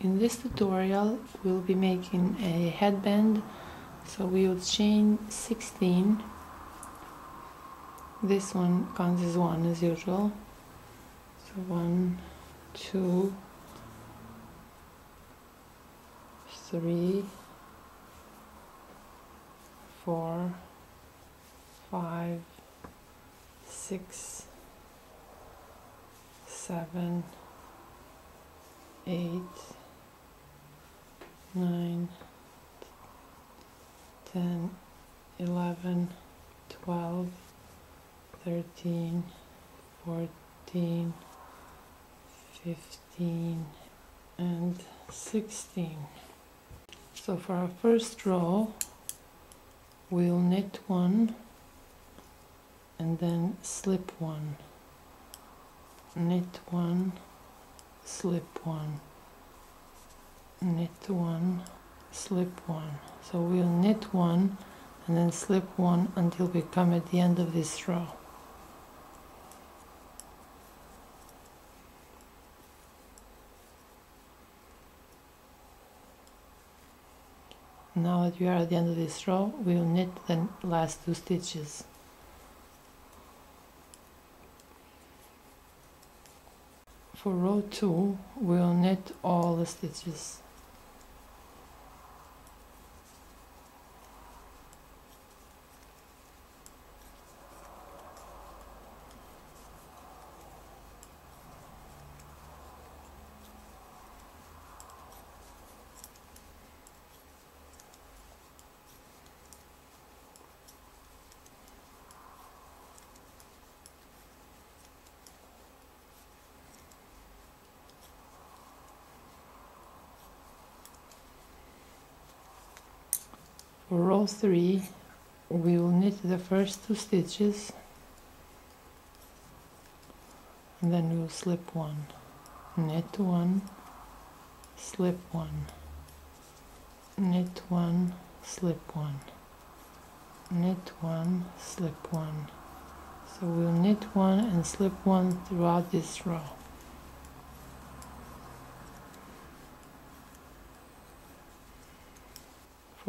In this tutorial we'll be making a headband. So we will chain 16 this one counts as one as usual. So one two three four five six seven eight nine, ten, eleven, twelve, thirteen, fourteen, fifteen, and 16. So for our first row, we'll knit one and then slip one, knit one, slip one knit one slip one. So we'll knit one and then slip one until we come at the end of this row. Now that we are at the end of this row we'll knit the last two stitches. For row 2 we'll knit all the stitches For row 3 we will knit the first two stitches. And then we will slip one knit one slip one knit one slip one knit one slip one. So we'll knit one and slip one throughout this row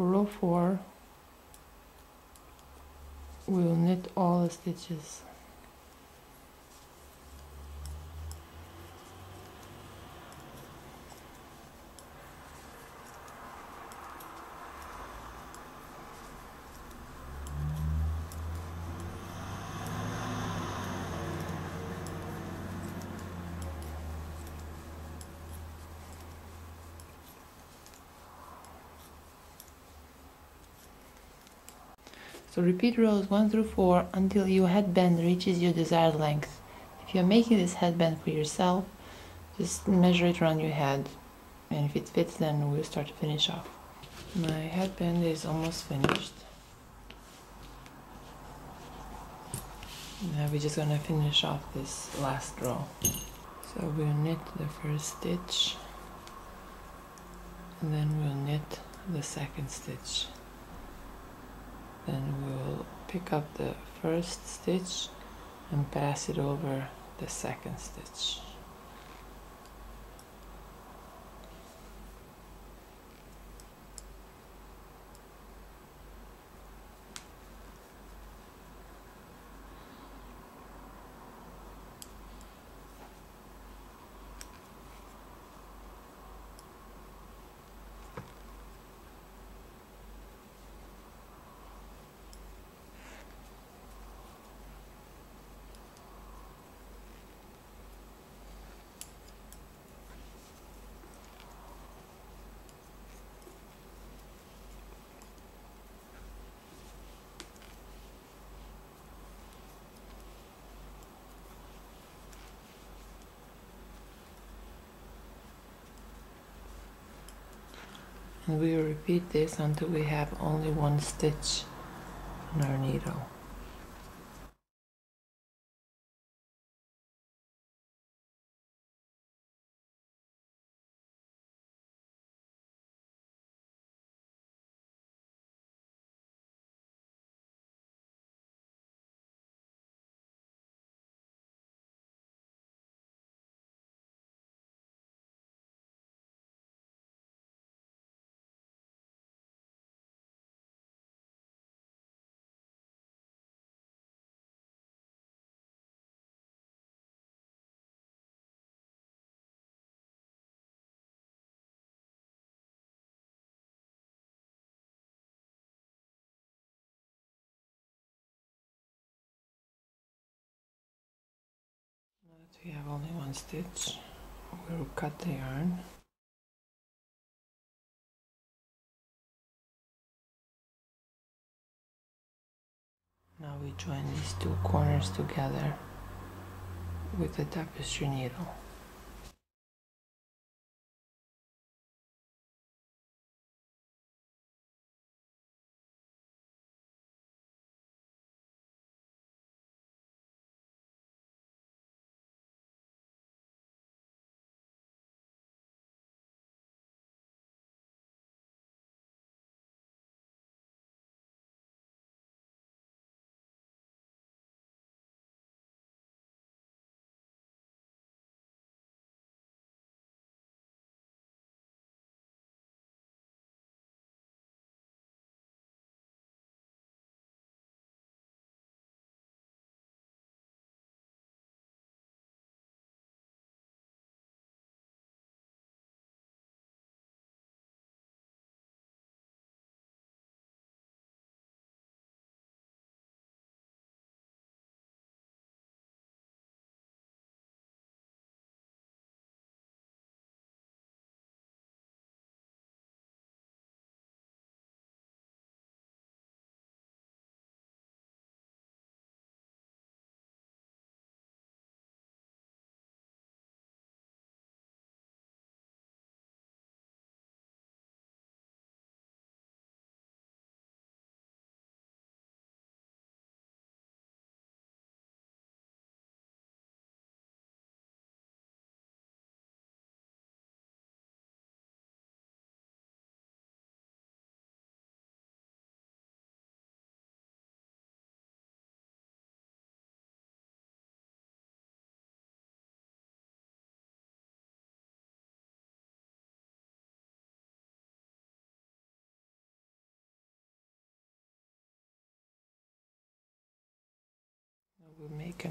row 4 we will knit all the stitches So repeat rows 1 through 4 until your headband reaches your desired length. If you're making this headband for yourself, just measure it around your head and if it fits then we'll start to finish off. My headband is almost finished. Now we're just gonna finish off this last row. So we'll knit the first stitch and then we'll knit the second stitch then we'll pick up the first stitch and pass it over the second stitch and we repeat this until we have only one stitch on our needle So you have only one stitch. We'll cut the yarn. Now we join these two corners together with the tapestry needle. We'll make a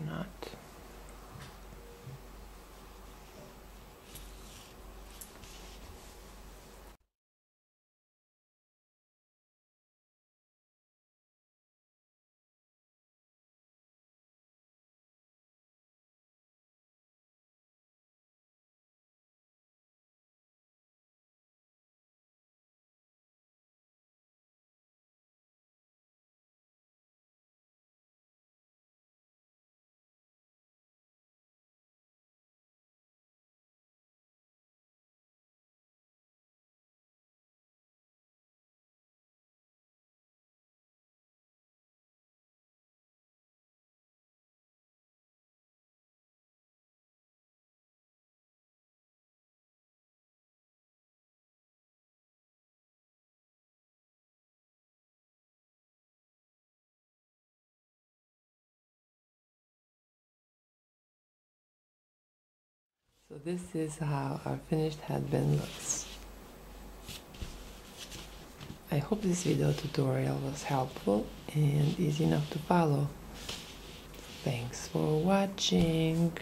So this is how our finished headband looks. I hope this video tutorial was helpful and easy enough to follow. Thanks for watching.